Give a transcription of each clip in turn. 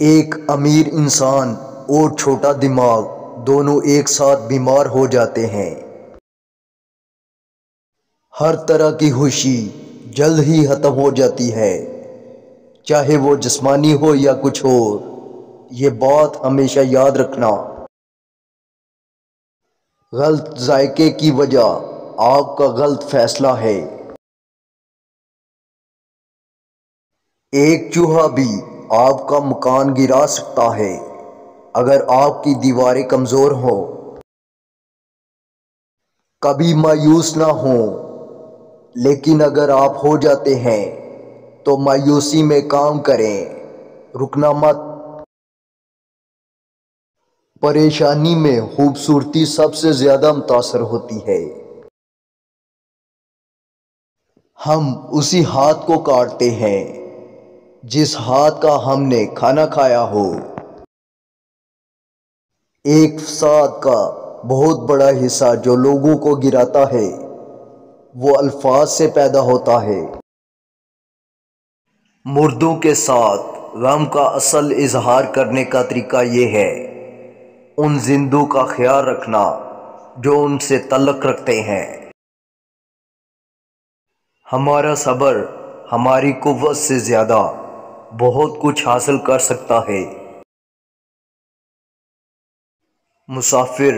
एक अमीर इंसान और छोटा दिमाग दोनों एक साथ बीमार हो जाते हैं। हर तरह की खुशी जल्द ही ख़त्म हो जाती है। चाहे वो जिस्मानी हो या कुछ और, ये बात हमेशा याद रखना। गलत जायके की वजह आपका गलत फैसला है। एक चूहा भी आपका मकान गिरा सकता है, अगर आपकी दीवारें कमज़ोर हों। कभी मायूस ना हो, लेकिन अगर आप हो जाते हैं तो मायूसी में काम करें। रुकना मत। परेशानी में खूबसूरती सबसे ज़्यादा मुतासर होती है। हम उसी हाथ को काटते हैं। जिस हाथ का हमने खाना खाया हो। एक फसाद का बहुत बड़ा हिस्सा जो लोगों को गिराता है, वो अल्फाज से पैदा होता है। मुर्दों के साथ गम का असल इजहार करने का तरीका ये है, उन जिंदों का ख्याल रखना जो उनसे तलक रखते हैं। हमारा सब्र हमारी कुत से ज़्यादा बहुत कुछ हासिल कर सकता है। मुसाफिर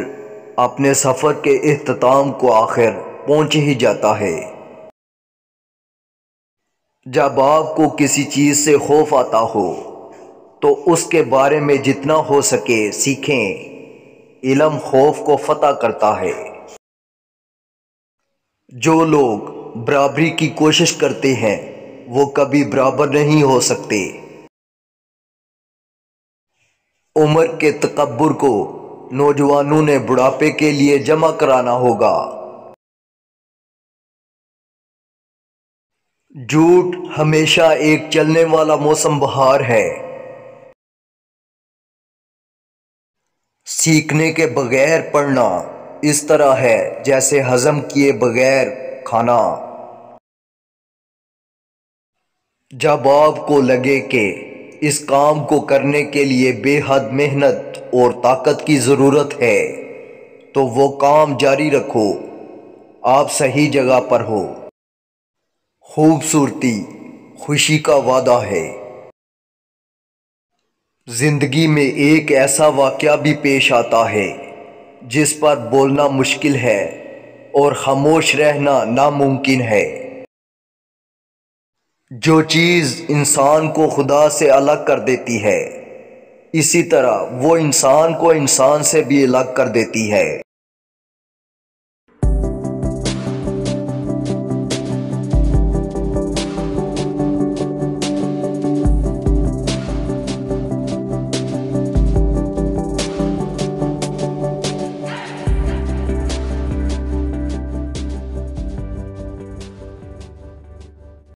अपने सफ़र के अख्ताम को आखिर पहुँच ही जाता है। जब आपको किसी चीज़ से खौफ आता हो तो उसके बारे में जितना हो सके सीखें। इलम खौफ को फतह करता है। जो लोग बराबरी की कोशिश करते हैं वो कभी बराबर नहीं हो सकते। उम्र के तकबर को नौजवानों ने बुढ़ापे के लिए जमा कराना होगा। झूठ हमेशा एक चलने वाला मौसम बहार है। सीखने के बगैर पढ़ना इस तरह है जैसे हजम किए बगैर खाना। जब आपको लगे कि, इस काम को करने के लिए बेहद मेहनत और ताकत की ज़रूरत है तो वो काम जारी रखो, आप सही जगह पर हो। खूबसूरती, खुशी का वादा है। ज़िंदगी में एक ऐसा वाक़ भी पेश आता है, जिस पर बोलना मुश्किल है और खामोश रहना नामुमकिन है। जो चीज़ इंसान को खुदा से अलग कर देती है, इसी तरह वो इंसान को इंसान से भी अलग कर देती है।